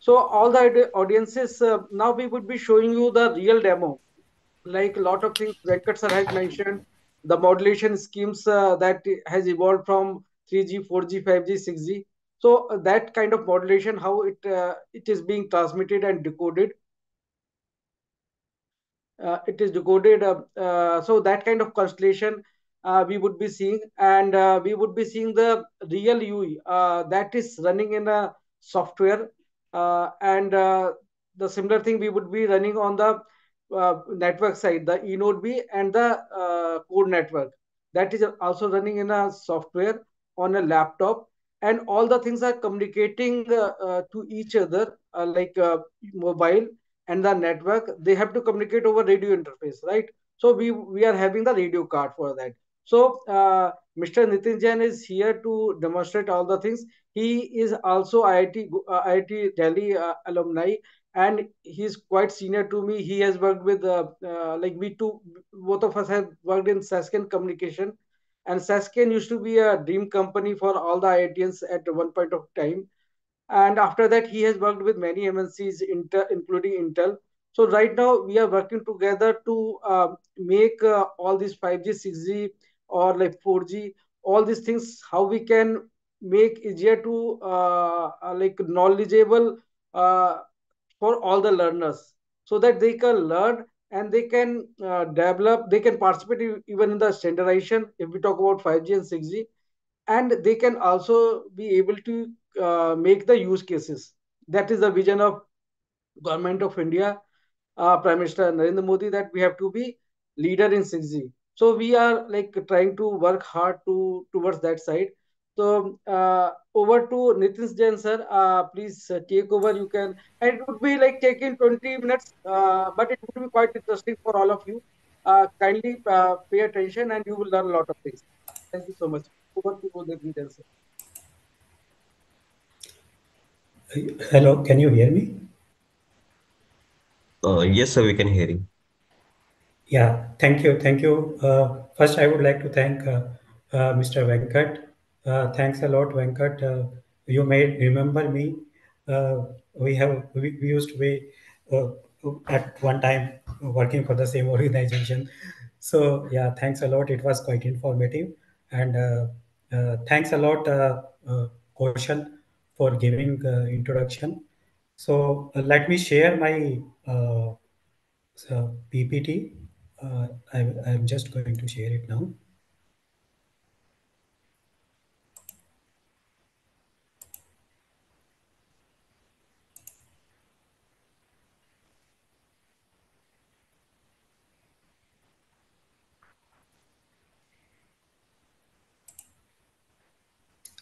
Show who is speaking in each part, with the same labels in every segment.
Speaker 1: So all the audiences, uh, now we would be showing you the real demo. Like a lot of things Venkat sir has mentioned, the modulation schemes uh, that has evolved from 3G, 4G, 5G, 6G. So uh, that kind of modulation, how it uh, it is being transmitted and decoded. Uh, it is decoded. So that kind of constellation we would be seeing, and we would be seeing the real UE that is running in a software, and uh, the similar thing we would be running on the uh, network side, the eNode B and the uh, core network. That is also running in a software on a laptop, and all the things are communicating uh, uh, to each other, uh, like uh, mobile and the network. They have to communicate over radio interface, right? So we we are having the radio card for that. So uh, Mr. Nitin Jain is here to demonstrate all the things. He is also IIT uh, IIT Delhi uh, alumni, and he's quite senior to me. He has worked with uh, uh, like we two, both of us have worked in Sasken Communication, and Sasken used to be a dream company for all the IITians at one point of time and after that he has worked with many mncs intel, including intel so right now we are working together to uh, make all these 5g 6g or like 4g all these things how we can make easier to uh, uh, like knowledgeable uh, for all the learners so that they can learn and they can uh, develop they can participate even in the standardization if we talk about 5g and 6g and they can also be able to uh, make the use cases. That is the vision of government of India, uh, Prime Minister Narendra Modi, that we have to be leader in 6G. So we are like trying to work hard to towards that side. So uh, over to Nitin Jain sir, uh, please uh, take over. You can, and it would be like taking 20 minutes, uh, but it would be quite interesting for all of you. Uh, kindly uh, pay attention, and you will learn a lot of things. Thank you so much. Over to Nitin Jain sir.
Speaker 2: Hello, can you hear me?
Speaker 3: Uh, yes, sir, we can hear you.
Speaker 2: Yeah, thank you. Thank you. Uh, first, I would like to thank uh, uh, Mr. Venkat. Uh, thanks a lot, Venkat. Uh, you may remember me. Uh, we have we, we used to be at one time working for the same organization. So yeah, thanks a lot. It was quite informative, and thanks a lot, uh, for giving introduction. So let me share my PPT. Uh, I, I'm just going to share it now.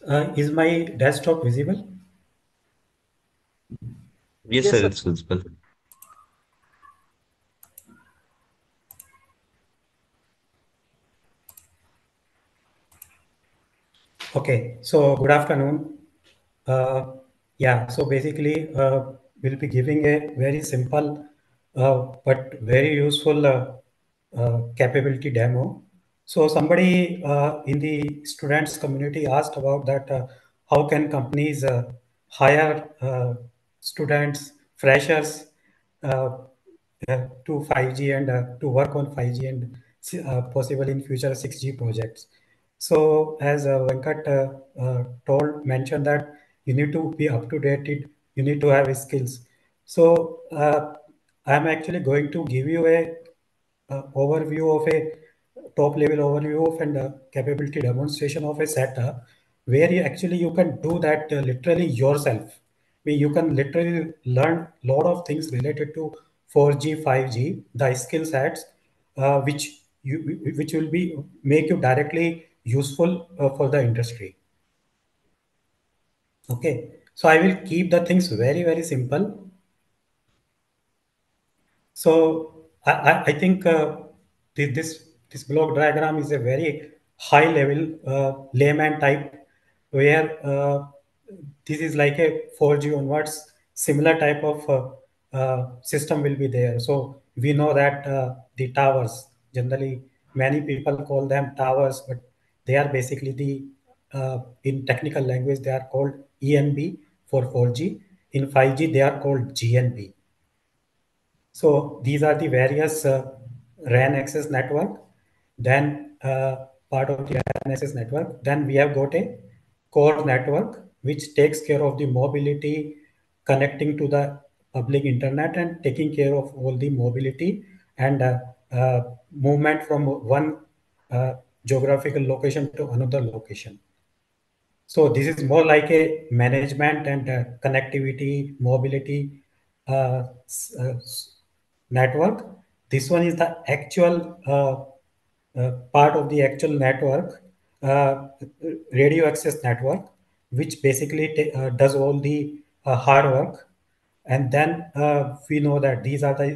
Speaker 2: Uh, is my desktop visible?
Speaker 3: Yes,
Speaker 1: Yes,
Speaker 3: sir,
Speaker 1: sir.
Speaker 3: it's visible.
Speaker 2: Okay, so good afternoon. Uh, yeah, so basically, uh, we'll be giving a very simple uh, but very useful uh, uh, capability demo. So somebody uh, in the students community asked about that, how can companies hire students, freshers, to 5G and to work on 5G and possible in future 6G projects. So as uh, Venkat uh, uh, told, mentioned that you need to be up to date. You need to have skills. So uh, I'm actually going to give you a, uh overview of a top level overview of and uh, capability demonstration of a setup where you actually you can do that literally yourself. Where you can literally learn a lot of things related to 4G, 5G, the skill sets, which you which will be make you directly useful uh, for the industry. Okay, so I will keep the things very very simple. So I, I, I think uh, this this block diagram is a very high level uh, layman type where uh, this is like a 4G onwards similar type of uh, uh, system will be there. So we know that the towers generally many people call them towers, but they are basically the uh, in technical language they are called ENB for 4G in 5G, they are called GNB. So these are the various uh, RAN access network. Then uh, part of the RAN access network. Then we have got a core network which takes care of the mobility connecting to the public internet and taking care of all the mobility and uh, uh, movement from one uh, geographical location to another location. So this is more like a management and uh, connectivity, mobility uh, uh, network. This one is the actual uh, uh, part of the actual network, uh, radio access network, which basically does all the hard work. And then we know that these are the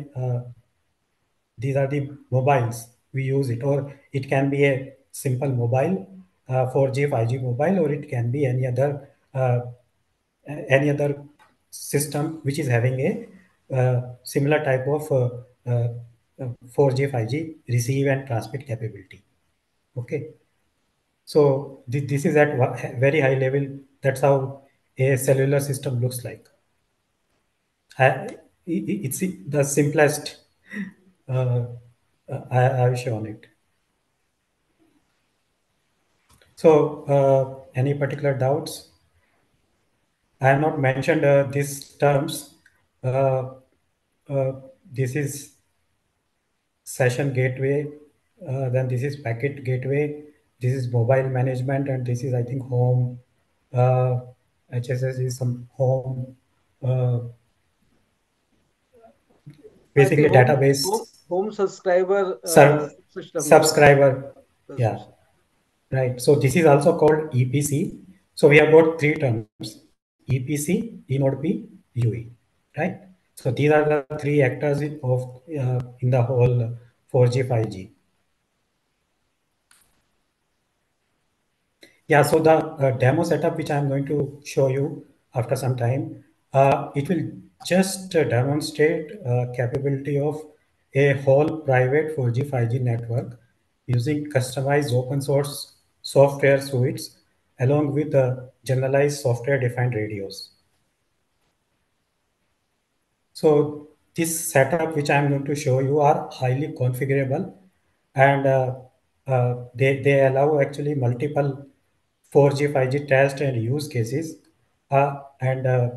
Speaker 2: these are the mobiles we use it or it can be a simple mobile uh, 4g 5g mobile or it can be any other uh, any other system which is having a uh, similar type of 4g 5g receive and transmit capability. Okay. So th this is at very high level. That's how a cellular system looks like. It's the simplest uh, I, have shown it. So, uh, any particular doubts? I have not mentioned uh, these terms. Uh, uh, this is session gateway, uh, then this is packet gateway, this is mobile management, and this is, I think, home. HSS is some home basically database
Speaker 1: home, home subscriber
Speaker 2: uh, subscriber yeah right. So this is also called epc so we have got three terms epc enode b ue right? So these are the three actors of uh, in the whole 4g 5g yeah so the uh, demo setup which i'm going to show you after some time uh, it will just demonstrate uh, capability of a whole private 4G, 5G network using customized open source software suites along with the generalized software defined radios. So this setup which I'm going to show you are highly configurable and uh, uh, they, they allow actually multiple 4G, 5G test and use cases uh, and uh,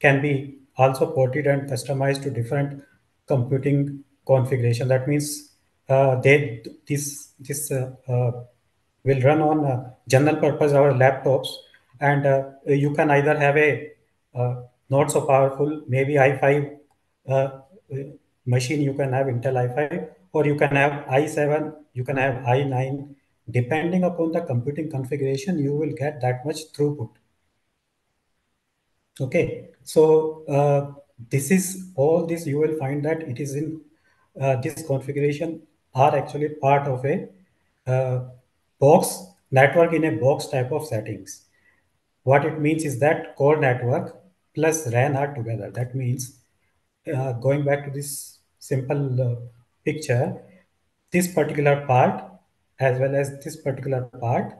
Speaker 2: can be also ported and customized to different computing configuration. That means uh, they this this uh, will run on uh, general purpose our laptops, and uh, you can either have a uh, not so powerful maybe i5 machine. You can have Intel i5, or you can have i7. You can have i9. Depending upon the computing configuration, you will get that much throughput. Okay, so uh, this is all this you will find that it is in uh, this configuration are actually part of a uh, box network in a box type of settings. What it means is that core network plus RAN are together. That means uh, going back to this simple uh, picture, this particular part as well as this particular part,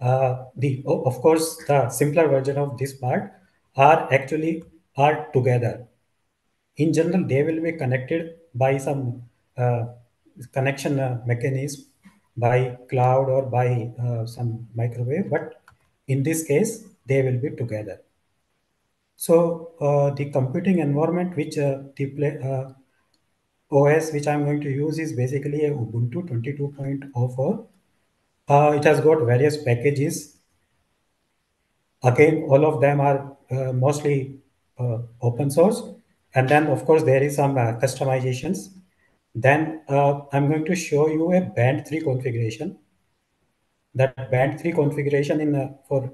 Speaker 2: uh, the of course the simpler version of this part are actually are together. In general, they will be connected by some uh, connection uh, mechanism by cloud or by uh, some microwave, but in this case, they will be together. So uh, the computing environment which uh, the play, uh, OS which I'm going to use is basically a Ubuntu 22.04. it has got various packages. Again, all of them are uh, mostly uh, open source. And then, of course, there is some uh, customizations. Then uh, I'm going to show you a band 3 configuration. That band 3 configuration in uh, for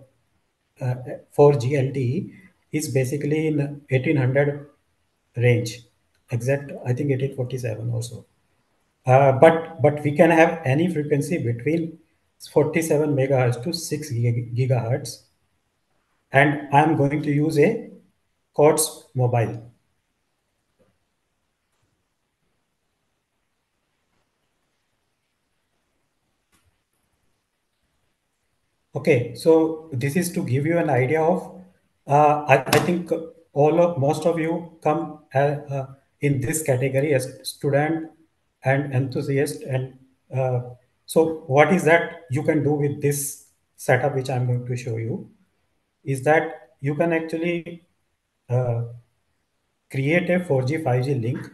Speaker 2: uh, 4G LTE is basically in 1800 range exact i think 1847 also uh, but but we can have any frequency between 47 megahertz to 6 gigahertz and I'm going to use a COTS mobile. Okay, so this is to give you an idea of, uh, I, I, think all of most of you come uh, uh, in this category as student and enthusiast and uh, so what is that you can do with this setup which i'm going to show you is that you can actually uh, create a 4g 5g link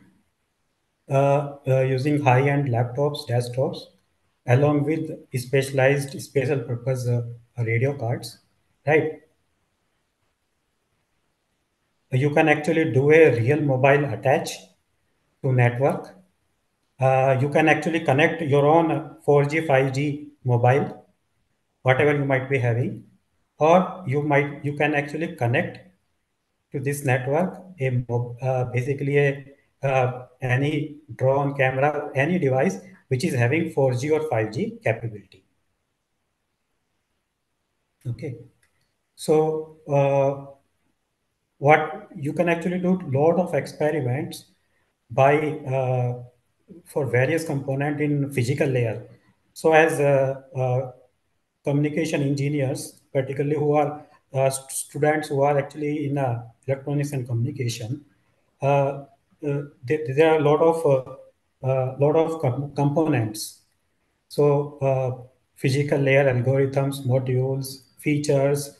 Speaker 2: uh, using high-end laptops desktops along with specialized special purpose uh, radio cards right you can actually do a real mobile attach to network. Uh, you can actually connect your own 4G, 5G mobile, whatever you might be having, or you might you can actually connect to this network a uh, basically a uh, any drone camera, any device which is having 4G or 5G capability. Okay, so uh, what you can actually do lot of experiments by uh, for various component in physical layer so as uh, uh, communication engineers particularly who are uh, st- students who are actually in uh, electronics and communication there, there, are a lot of lot of com- components so physical layer algorithms modules features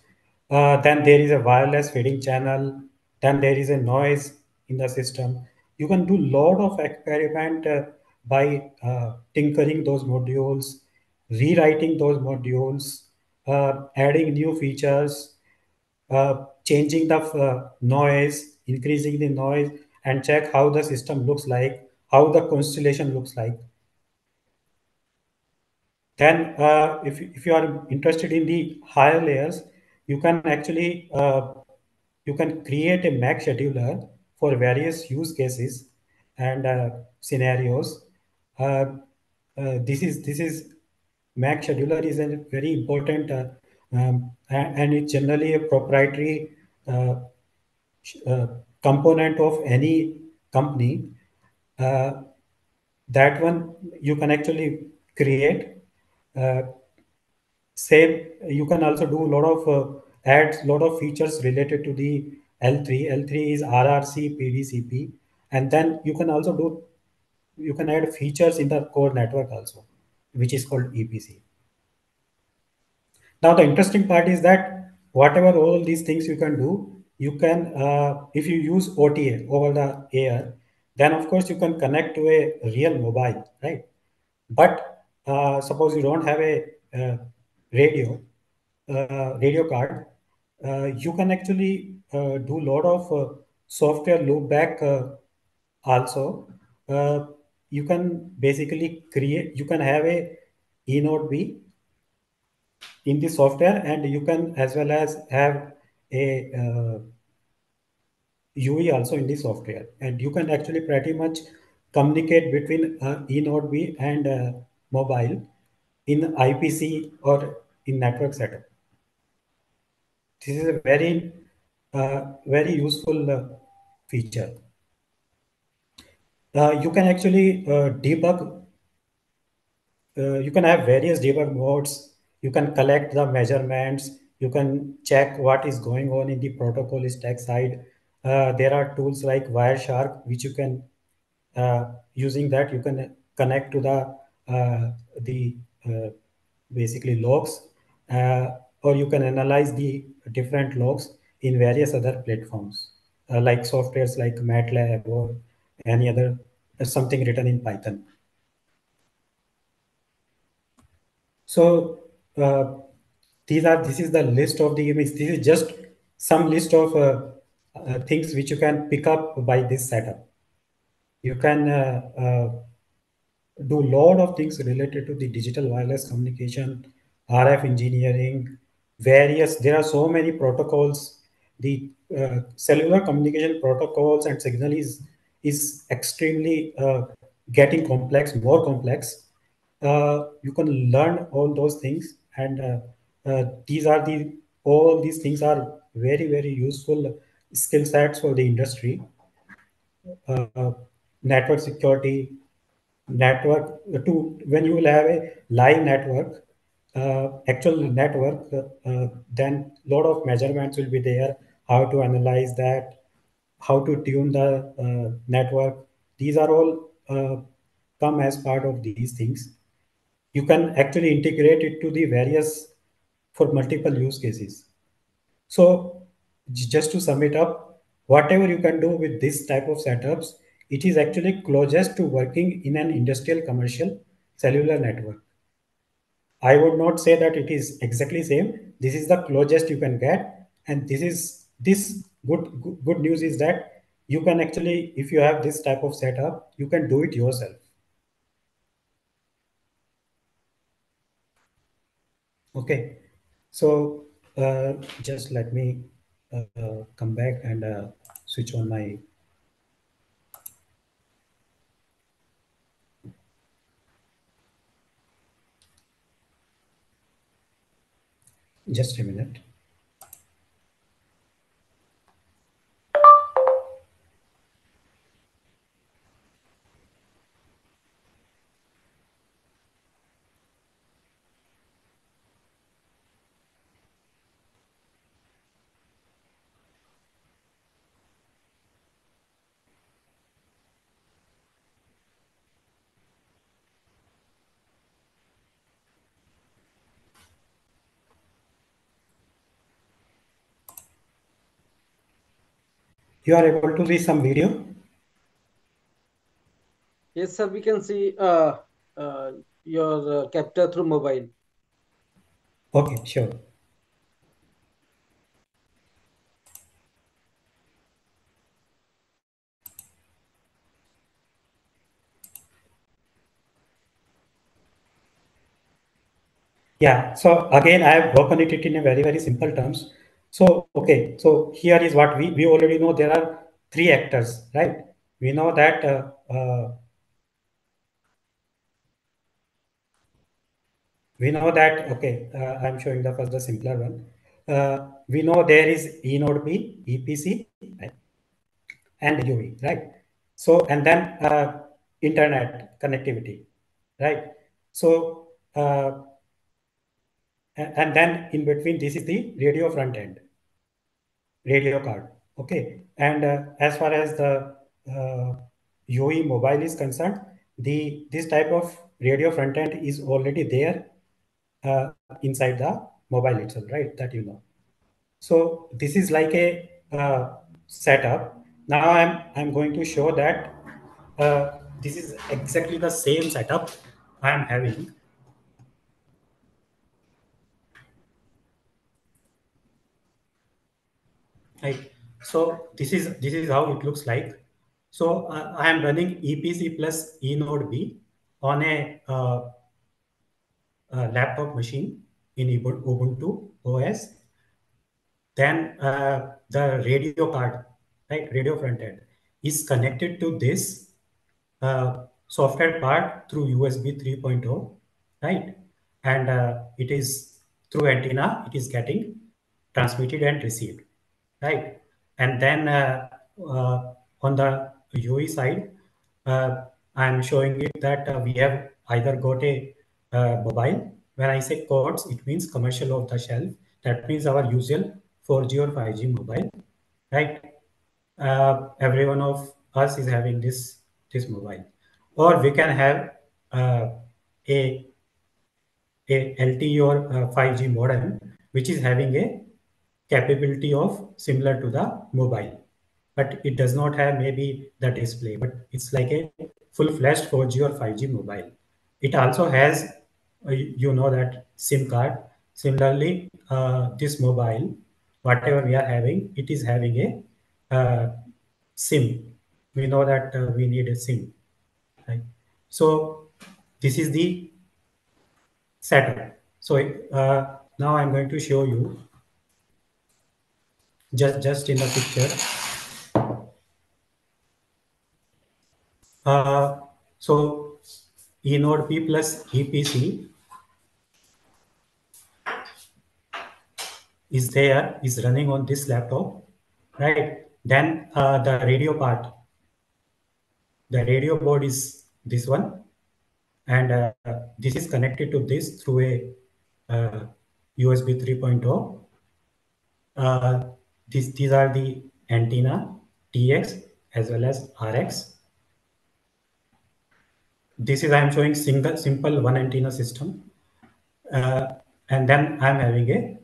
Speaker 2: uh, then there is a wireless fading channel. Then there is a noise in the system. You can do a lot of experiment uh, by uh, tinkering those modules, rewriting those modules, uh, adding new features, uh, changing the uh, noise, increasing the noise, and check how the system looks like, how the constellation looks like. Then, if, if you are interested in the higher layers, you can actually uh, you can create a Mac scheduler for various use cases and uh, scenarios. Uh, uh this is this is Mac scheduler is a very important uh, um, and it's generally a proprietary uh, component of any company. That one you can actually create same, you can also do a lot of uh, add a lot of features related to the L3. L3 is RRC, PDCP, and then you can also do you can add features in the core network also, which is called EPC. Now the interesting part is that whatever all these things you can do, you can uh, if you use OTA over the air, then of course you can connect to a real mobile, right? But uh, suppose you don't have a uh, radio uh, radio card, uh, you can actually uh, do a lot of software loopback also. you can basically create, you can have a eNodeB in the software and you can as well as have a UE also in the software and you can actually pretty much communicate between uh, eNodeB and uh, mobile in IPC or in network setup. This is a very, uh, very useful uh, feature. Uh, you can actually uh, debug. You can have various debug modes. You can collect the measurements. You can check what is going on in the protocol stack side. Uh, there are tools like Wireshark, which you can, using that, you can connect to the the basically logs, uh, or you can analyze the different logs in various other platforms, uh, like softwares like MATLAB or any other uh, something written in Python. So uh, these are this is the list of the images. This is just some list of uh, uh, things which you can pick up by this setup. You can do a lot of things related to the digital wireless communication, RF engineering, various, there are so many protocols. The uh, cellular communication protocols and signal is, is extremely uh, getting complex, more complex. Uh, you can learn all those things and uh, uh, these are the, all these things are very, very useful skill sets for the industry. Uh, network security, network to when you will have a live network uh, actual network uh, then lot of measurements will be there how to analyze that how to tune the uh, network. These are all uh, come as part of these things. You can actually integrate it to the various for multiple use cases. So just to sum it up, whatever you can do with this type of setups, it is actually closest to working in an industrial commercial cellular network. I would not say that it is exactly same. This is the closest you can get, and this is this good good news is that you can actually, if you have this type of setup, you can do it yourself. Okay, so uh, just let me uh, come back and uh, switch on my just a minute. You are able to see some video?
Speaker 1: Yes sir we can see uh, uh, your uh, capture through mobile.
Speaker 2: Okay sure. Yeah so again i have broken it in a very very simple terms so, okay, so here is what we, we already know there are three actors, right? We know that uh, uh, we know that, okay, uh, I'm showing the first, the simpler one. Uh, we know there is E node B, EPC, right? and UE, right? So, and then uh, internet connectivity, right? So, uh, and then in between this is the radio front end radio card okay? And uh, as far as the uh, UE mobile is concerned the this type of radio front end is already there uh, inside the mobile itself right? That you know. So this is like a uh, setup. Now i'm i'm going to show that uh, this is exactly the same setup i am having right? So this is this is how it looks like. So uh, i am running epc plus enode b on a, uh, a laptop machine in ubuntu os then uh, the radio card right radio front end is connected to this uh, software part through usb 3.0 right? And uh, it is through antenna it is getting transmitted and received right? And then uh, uh, on the UE side, uh, I'm showing it that we have either got a mobile. When I say COTS, it means commercial off the shelf. That means our usual 4G or 5G mobile, right? Uh, every one of us is having this this mobile, or we can have uh, a a LTE or 5G modem, which is having a capability of similar to the mobile. But it does not have maybe the display but it's like a full-fledged 4g or 5g mobile. It also has uh, you know that sim card. Similarly uh, this mobile whatever we are having it is having a uh, sim. We know that uh, we need a sim right? So this is the setup so uh, now i'm going to show you just just in the picture. Uh, so e node b plus epc is there is running on this laptop right? Then uh, the radio part. The radio board is this one. And uh, this is connected to this through a usb 3.0 uh, these, these are the antenna TX as well as RX. This is I am showing single simple one antenna system. Uh, and then I'm having a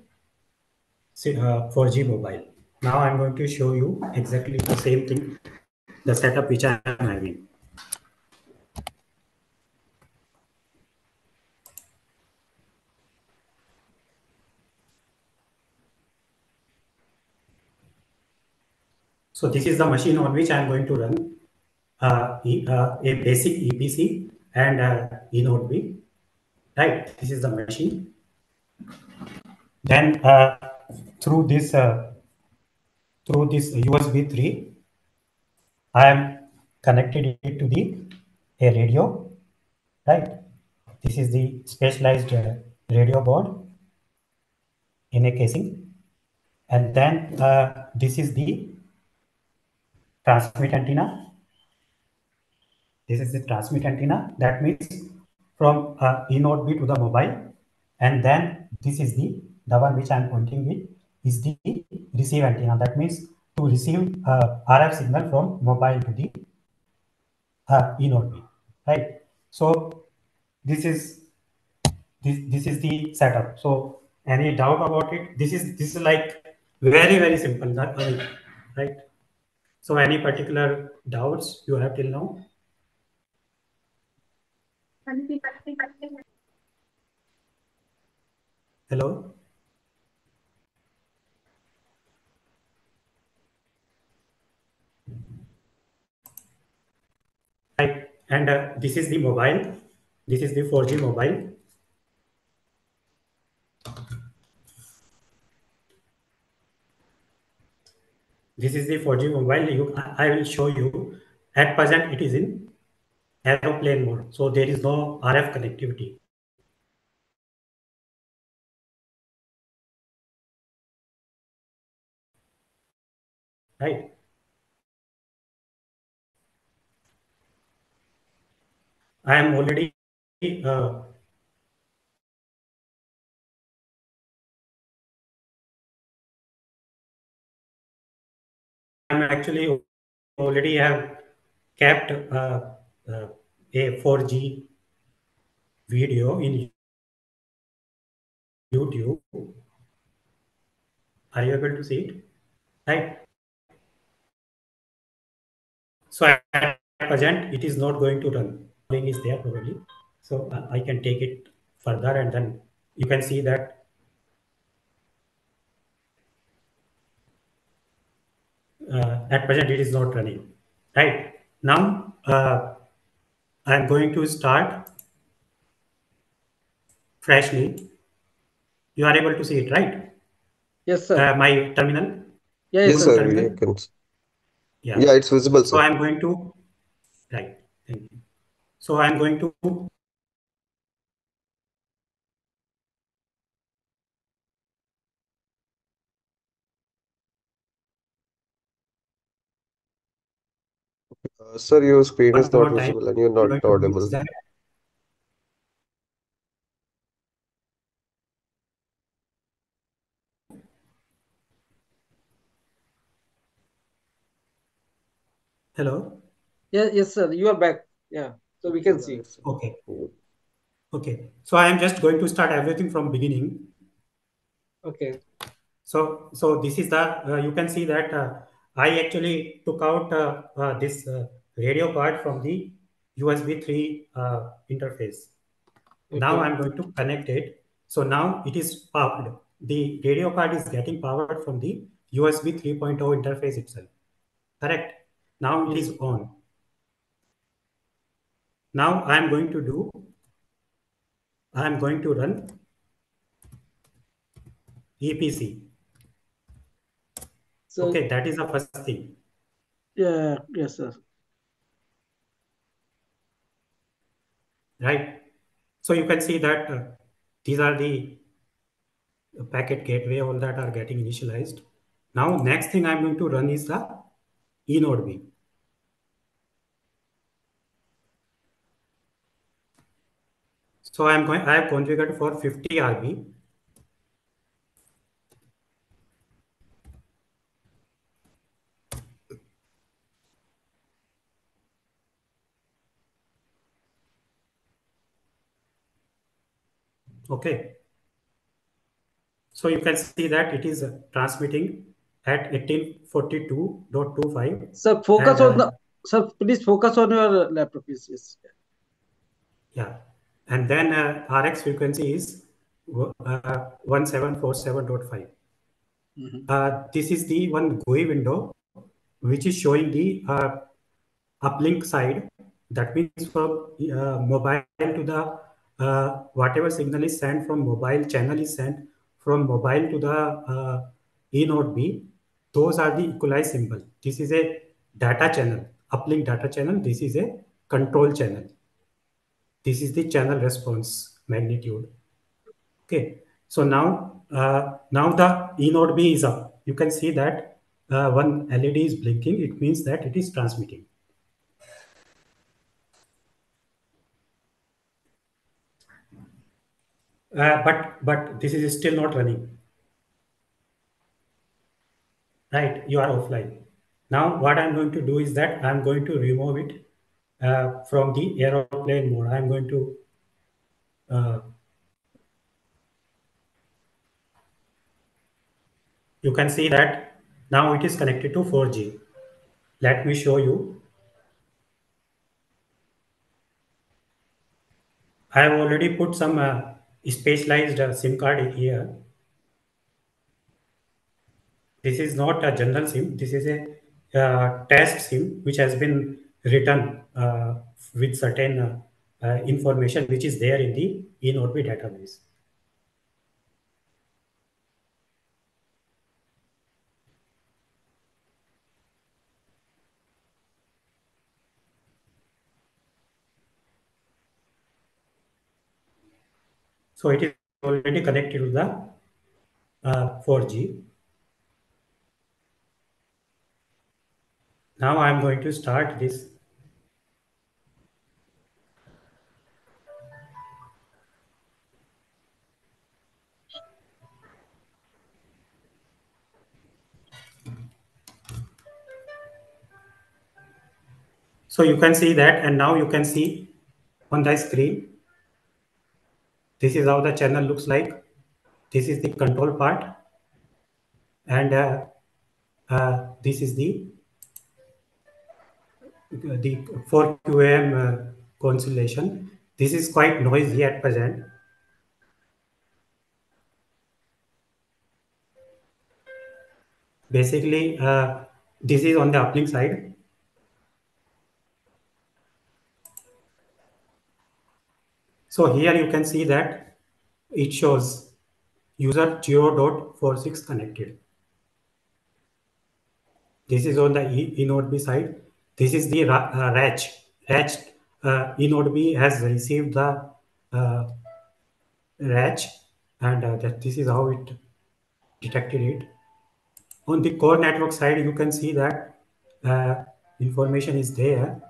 Speaker 2: uh, 4G mobile. Now I'm going to show you exactly the same thing, the setup which I am having. So this is the machine on which I am going to run uh, e, uh, a basic EPC and uh, eNodeB. Right, this is the machine. Then uh, through this uh, through this USB 3, I am connected it to the a radio. Right, this is the specialized uh, radio board in a casing, and then uh, this is the transmit antenna. This is the transmit antenna. That means from uh, eNodeB to the mobile. And then this is the, the one which I'm pointing with is the receive antenna. That means to receive uh, RF signal from mobile to the uh, eNodeB, right? So this is this this is the setup. So any doubt about it? This is this is like very very simple, right? So any particular doubts you have till now? Hello? Right, and uh, this is the mobile. This is the 4G mobile. This is the 4G mobile. You, I will show you. At present, it is in aeroplane mode. So there is no RF connectivity. Right. I am already uh, I'm actually already have kept uh, uh, a 4G video in YouTube. Are you able to see it? Right. So at present, it is not going to run. Link is there probably. So uh, I can take it further and then you can see that uh, at present it is not running. Right. Now, uh, I'm going to start freshly. You are able to see it, right?
Speaker 1: Yes, sir.
Speaker 2: Uh, my terminal.
Speaker 1: Yeah,
Speaker 3: Yes, sir.
Speaker 2: terminal.
Speaker 3: can-
Speaker 2: Yeah.
Speaker 3: Yeah, it's visible,
Speaker 2: So. I'm going to right. Thank you. So I'm going to
Speaker 3: sir, your screen is not visible and you're not
Speaker 2: going
Speaker 3: audible.
Speaker 2: Hello.
Speaker 1: yeah, yes, sir. You are back. Yeah, so we can see.
Speaker 2: Okay. Okay. So I am just going to start everything from beginning.
Speaker 1: Okay.
Speaker 2: So, so this is the, uh, you can see that uh, I actually took out uh, uh, this uh, radio card from the USB 3 uh, interface. Now I'm going to connect it. So now it is powered. The radio card is getting powered from the USB 3.0 interface itself. Correct. Now it is on. Now I'm going to do, I'm going to run EPC.
Speaker 1: So
Speaker 2: Okay, that is the first thing.
Speaker 1: yeah, yes, sir.
Speaker 2: Right? So you can see that uh, these are the packet gateway, all that are getting initialized. Now, next thing I'm going to run is the eNodeB. So I'm going, I have configured for 50 RB. Okay. So you can see that it is transmitting at 1842.25.
Speaker 1: Sir, focus
Speaker 2: And,
Speaker 1: on
Speaker 2: uh,
Speaker 1: the sir. Please focus on your laptop. Yes.
Speaker 2: Yeah. And then uh, RX frequency is uh, 1747.5.
Speaker 1: Mhm.
Speaker 2: Uh, this is the one GUI window which is showing the uh, uplink side. That means from uh, mobile to the uh, whatever signal is sent from mobile channel is sent from mobile to the uh, E node B. Those are the equalized symbol. This is a data channel, uplink data channel. This is a control channel. This is the channel response magnitude. Okay. So now, uh, now the E node B is up. You can see that uh, one LED is blinking. It means that it is transmitting. Uh, but but this is still not running. Right, you are offline. Now what I'm going to do is that I'm going to remove it uh, from the aeroplane mode. I'm going to uh, you can see that now it is connected to 4G. Let me show you. I have already put some uh, specialized uh, SIM card here. This is not a general SIM. This is a uh, test SIM which has been written uh, with certain uh, information which is there in the in-orbit database. So it is already connected to the uh, 4G. Now I'm going to start this. So you can see that and now you can see on the screen. This is how the channel looks like. This is the control part. And uh, uh, this is the the 4QAM uh, constellation. This is quite noisy at present. Basically, uh, this is on the uplink side. So here you can see that it shows user 0.46 connected. This is on the e, e node B side. This is the uh, RACH. RACH uh, e node B has received the uh, and uh, that this is how it detected it. On the core network side, you can see that uh, information is there.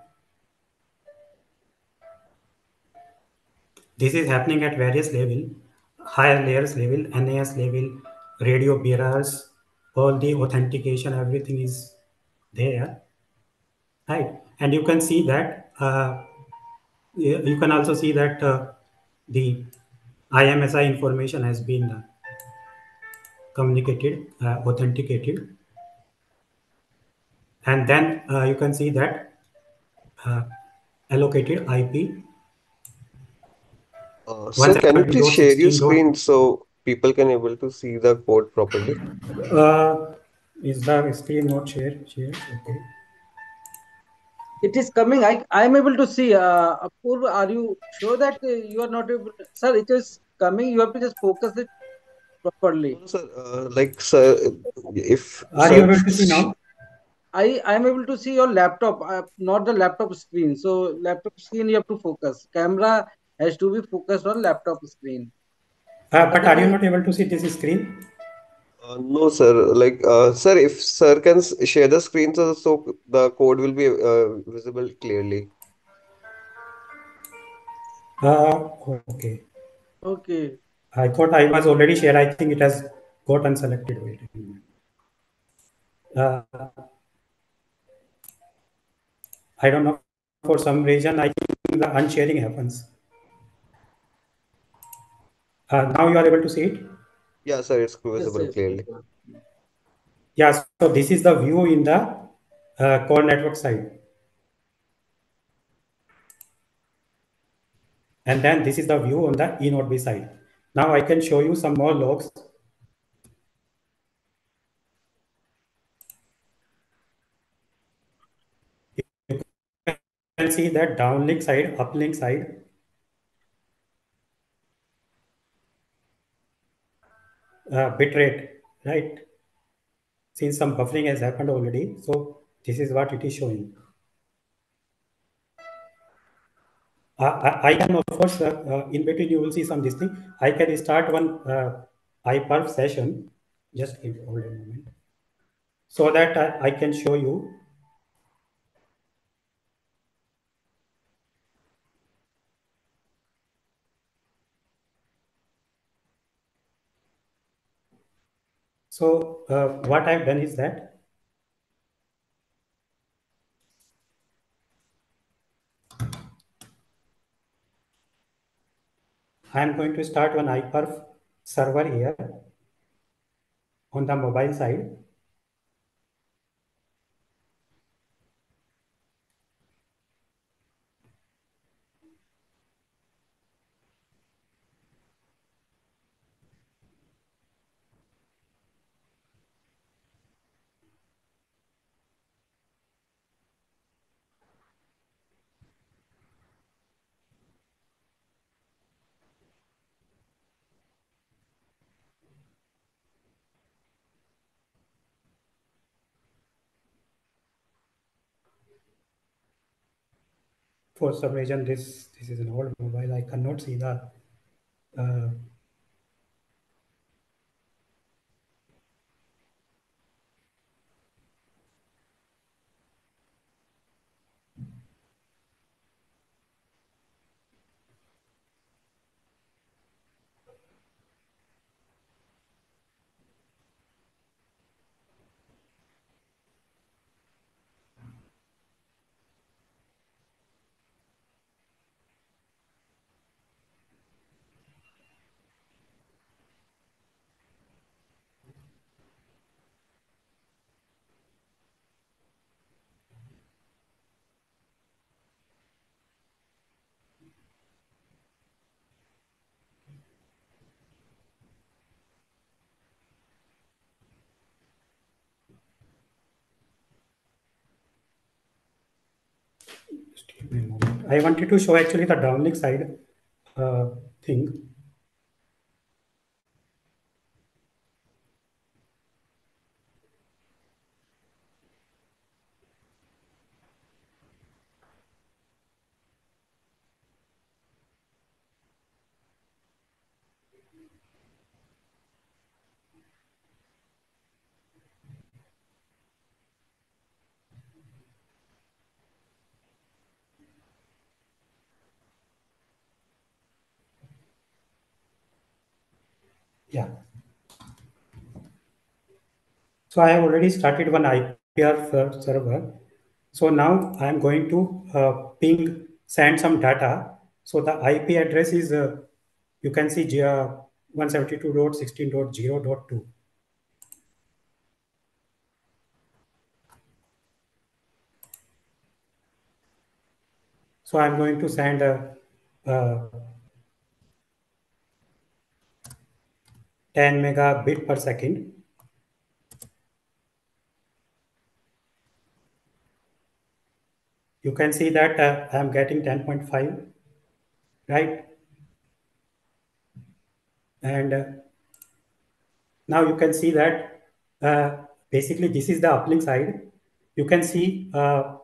Speaker 2: This is happening at various level, higher layers level, NAS level, radio bearers, all the authentication, everything is there, right? And you can see that, uh, you can also see that uh, the IMSI information has been uh, communicated, uh, authenticated. And then uh, you can see that uh, allocated IP.
Speaker 3: Uh, sir, can you please share your screen so people can able to see the code properly?
Speaker 2: Uh, is the screen not shared? Shared? Okay.
Speaker 1: It is coming. I I am able to see. Uh, Apurva, are you sure that uh, you are not able? Sir, it is coming. You have to just focus it properly.
Speaker 3: No, sir, uh, like sir, if
Speaker 2: Are
Speaker 3: sir,
Speaker 2: you able to see now?
Speaker 1: I I am able to see your laptop, uh, not the laptop screen. So laptop screen you have to focus. Camera has to be focused on laptop screen.
Speaker 2: Uh, but are you not able to see this screen?
Speaker 3: Uh, no, sir. Like, uh, sir, if sir can share the screen so, so the code will be uh, visible clearly.
Speaker 2: Uh, okay.
Speaker 1: Okay.
Speaker 2: I thought I was already shared. I think it has got unselected. Wait a minute. Uh, I don't know. For some reason, I think the unsharing happens. Uh, now you are able to see it?
Speaker 3: Yeah, sir, it's visible
Speaker 1: Yes, yes.
Speaker 3: clearly.
Speaker 2: Yeah, so this is the view in the uh, core network side. And then this is the view on the E node B side. Now I can show you some more logs. You can see that downlink side, uplink side. Uh, bitrate, right? Since some buffering has happened already, so this is what it is showing. Uh, I, I can of course uh, uh, in between you will see some this thing. I can start one uh, iPerf session. Just hold a moment, so that I, I can show you. So uh, what I've done is that I'm going to start one iPerf server here on the mobile side. For some reason, this this is an old mobile. I cannot see the uh, Just give me a moment. I wanted to show actually the downlink side uh, thing. Yeah. So I have already started one iPerf server. So now I am going to uh, ping, send some data. So the IP address is, uh, you can see uh, 172.16.0.2. So I'm going to send a, a 10 megabit per second. You can see that uh, I'm getting 10.5, right? And uh, now you can see that uh, basically this is the uplink side. You can see uh,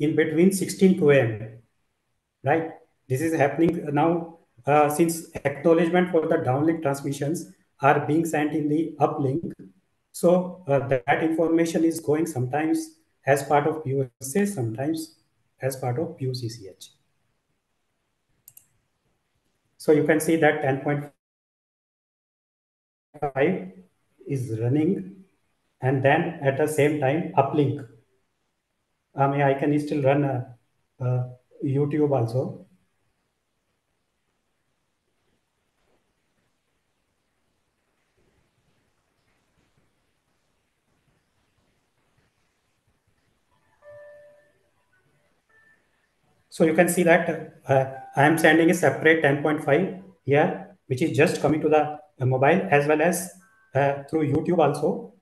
Speaker 2: in between 16 QAM, right? This is happening now uh, since acknowledgement for the downlink transmissions are being sent in the uplink. So uh, that information is going sometimes as part of PUSCH, sometimes as part of PUCCH. So you can see that 10.5 is running and then at the same time uplink. Um, I mean, I can still run a, a YouTube also. So you can see that uh, I am sending a separate 10.5 here, which is just coming to the uh, mobile as well as uh, through YouTube also.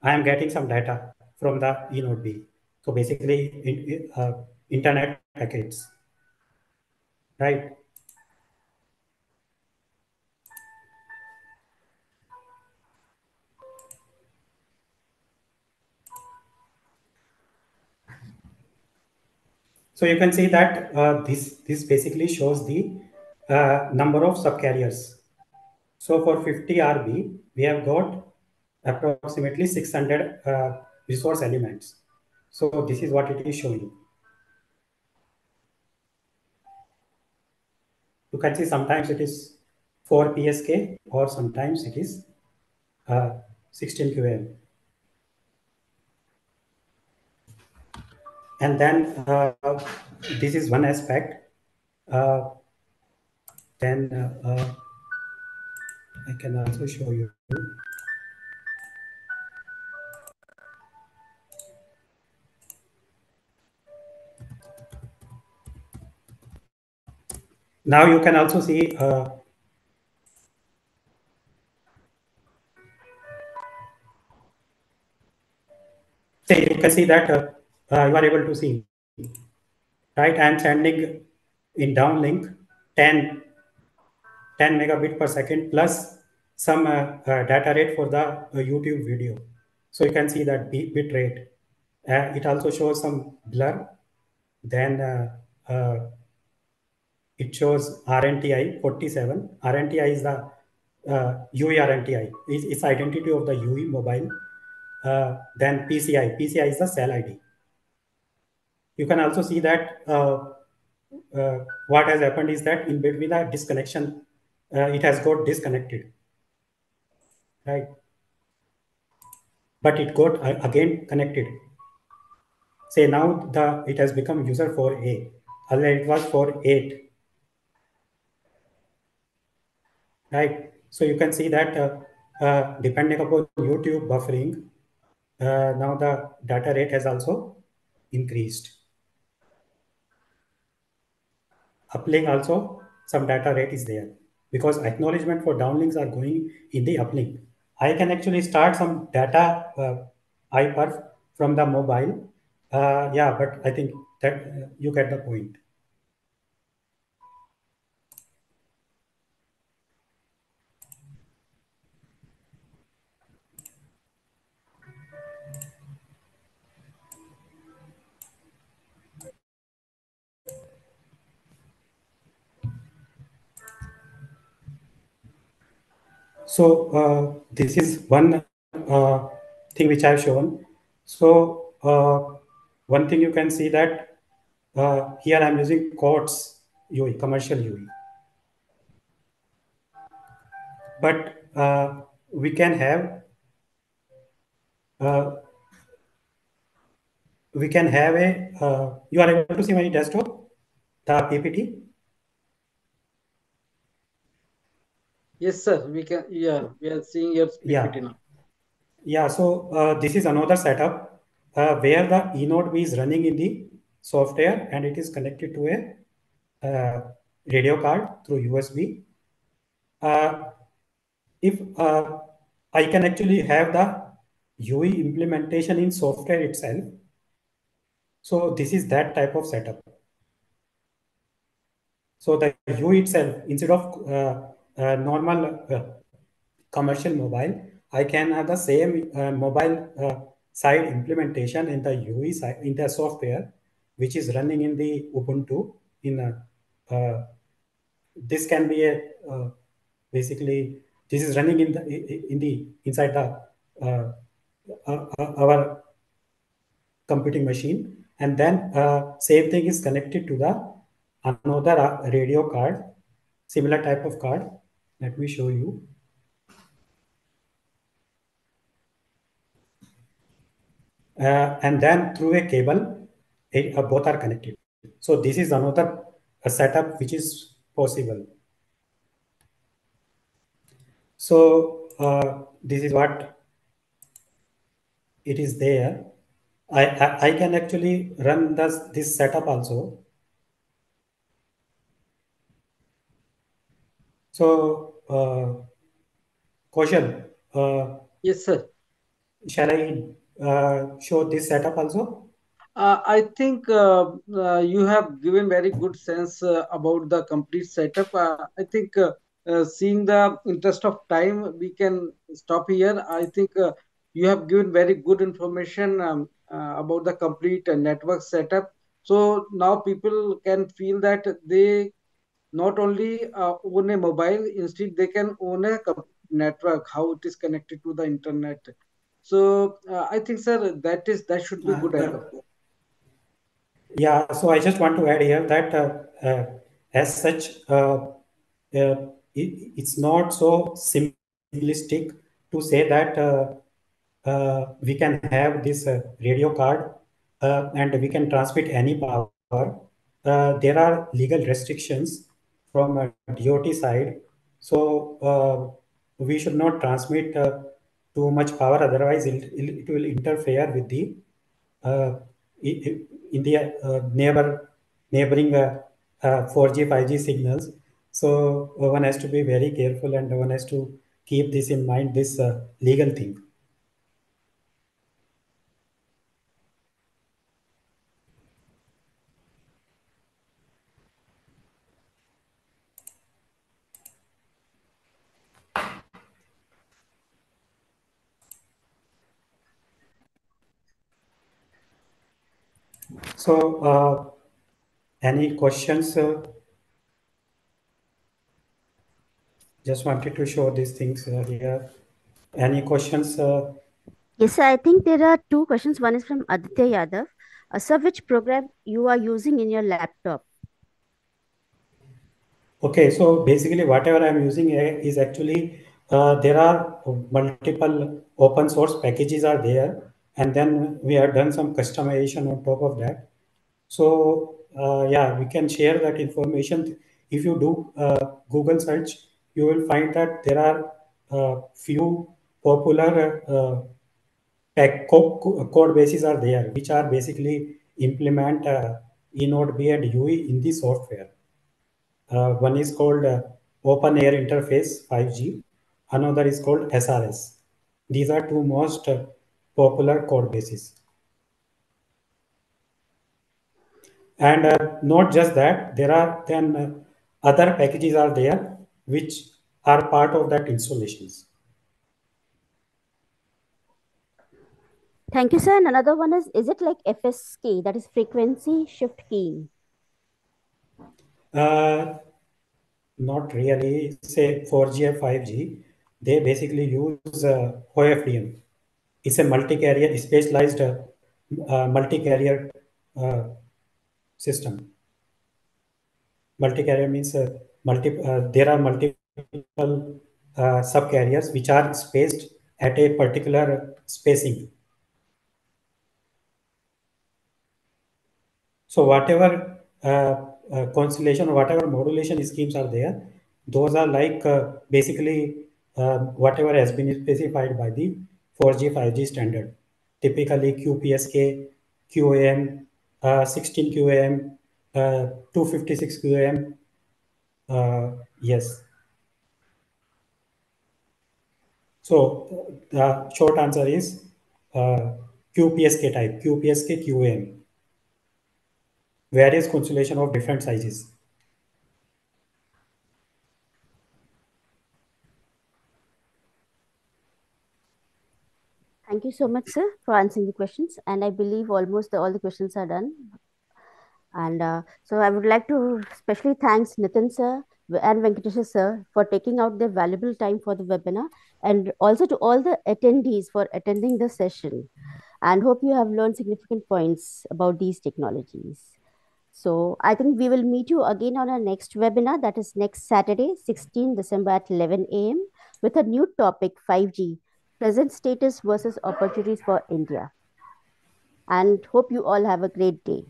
Speaker 2: I am getting some data from the eNode B. So basically, in, uh, internet packets, right? So you can see that uh, this, this basically shows the uh, number of subcarriers. So for 50 RB, we have got approximately 600 uh, resource elements. So this is what it is showing. You can see sometimes it is 4 PSK or sometimes it is uh, 16 QAM. And then uh, this is one aspect. Uh, then uh, uh, I can also show you. Now you can also see uh, you can see that uh, you are able to see right i'm sending in downlink 10 10 megabit per second plus some uh, uh, data rate for the uh, youtube video so you can see that bit rate uh, it also shows some blur then it shows RNTI 47. RNTI is the uh, UE RNTI. It's, it's, identity of the UE mobile. Uh, then PCI. PCI is the cell ID. You can also see that uh, uh, what has happened is that in between the disconnection, uh, it has got disconnected. Right. But it got again connected. Say now the it has become user for A. Earlier it was for 8 right? So you can see that uh, depending upon YouTube buffering, uh, now the data rate has also increased. Uplink also, some data rate is there because acknowledgement for downlinks are going in the uplink. I can actually start some data uh, iPerf from the mobile. Uh, yeah, but I think that uh, you get the point. So uh, this is one uh, thing which I have shown. So uh, one thing you can see that uh, here I'm using COTS UE, commercial UE. But uh, we can have uh, we can have a you are able to see my desktop, the PPT.
Speaker 1: Yes, sir. We can. Yeah, we are seeing your PPT
Speaker 2: yeah.
Speaker 1: now.
Speaker 2: Yeah. So uh, this is another setup uh, where the eNode B is running in the software and it is connected to a uh, radio card through USB. Uh, if uh, I can actually have the UE implementation in software itself. So this is that type of setup. So the UE itself, instead of uh, uh, normal uh, commercial mobile, I can have the same uh, mobile side implementation in the UE side in the software, which is running in the Ubuntu. In a, this can be a basically this is running in the in the inside the uh, uh, our computing machine and then uh, same thing is connected to the another radio card similar type of card let me show you. Uh, and then through a cable, uh, both are connected. So this is another setup which is possible. So uh, this is what it is there. I, I, I can actually run this, this setup also. So, uh, Kaushal, uh,
Speaker 1: Yes, sir.
Speaker 2: shall I uh, show this setup also?
Speaker 1: Uh, I think uh, uh, you have given very good sense uh, about the complete setup. Uh, I think uh, uh, seeing the interest of time, we can stop here. I think uh, you have given very good information um, uh, about the complete uh, network setup. So now people can feel that they not only uh, own a mobile, instead they can own a network, how it is connected to the internet. So uh, I think, sir, that is that should be
Speaker 2: Uh,
Speaker 1: good
Speaker 2: uh. Yeah, so I just want to add here that uh, uh, as such, uh, uh, it, it's not so simplistic to say that uh, uh, we can have this uh, radio card uh, and we can transmit any power. Uh, there are legal restrictions from a DOT side, so uh, we should not transmit uh, too much power, otherwise it, it will interfere with the uh, in the neighbor neighboring uh, uh, 4G, 5G signals. So one has to be very careful and one has to keep this in mind, this legal thing. So uh, any questions? Uh, just wanted to show these things uh, here. Any questions? Uh,
Speaker 4: Yes, sir. I think there are two questions. One is from Aditya Yadav. Uh, sir, which program you are using in your laptop?
Speaker 2: Okay, so basically whatever I'm using uh, is actually, uh, there are multiple open source packages are there. And then we have done some customization on top of that. So uh, yeah, we can share that information. If you do uh, Google search, you will find that there are uh, few popular uh, co- code bases are there, which are basically implement uh, eNodeB and UE in the software. Uh, one is called uh, Open Air Interface 5G. Another is called SRS. These are two most uh, popular code bases. And uh, not just that, there are then uh, other packages are there which are part of that installations.
Speaker 4: Thank you, sir. And another one is, is it like FSK, that is frequency shift keying?
Speaker 2: Uh, not really. Say 4G or 5G, they basically use uh, OFDM. It's a multi-carrier, specialized uh, uh, multi-carrier uh, system. Multi-carrier means uh, multi. Uh, there are multiple uh, sub-carriers which are spaced at a particular spacing. So whatever uh, uh, constellation whatever modulation schemes are there, those are like uh, basically uh, whatever has been specified by the 4G, 5G standard. Typically QPSK, QAM, 16 QAM, uh, 256 QAM. Uh, yes. So the short answer is uh, QPSK type, QPSK QAM various constellation of different sizes.
Speaker 4: Thank you so much, sir, for answering the questions. And I believe almost all the questions are done. And uh, so I would like to especially thanks Nitin sir and Venkatesh sir for taking out their valuable time for the webinar and also to all the attendees for attending the session and hope you have learned significant points about these technologies. So I think we will meet you again on our next webinar that is next Saturday, 16 December at 11 a.m. with a new topic 5G, present status versus opportunities for India. And hope you all have a great day.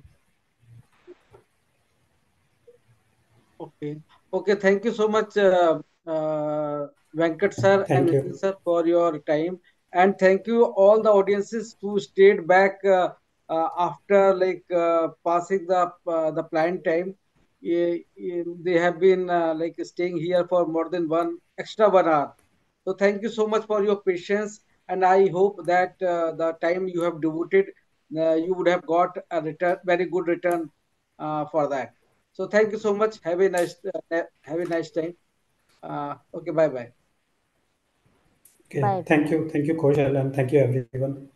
Speaker 1: Okay. Okay. Thank you so much, uh, uh, Venkat sir
Speaker 2: Thank
Speaker 1: and
Speaker 2: you.
Speaker 1: Nitin sir for your time. And thank you all the audiences who stayed back uh, uh, after like uh, passing the uh, the planned time, they have been uh, like staying here for more than one extra one hour. So thank you so much for your patience, and I hope that uh, the time you have devoted, uh, you would have got a return, very good return uh, for that. So thank you so much. Have a nice uh, have a nice time. Uh, okay, bye bye.
Speaker 2: Okay,
Speaker 4: Bye.
Speaker 2: thank you, thank you, Kaushal, and thank you everyone.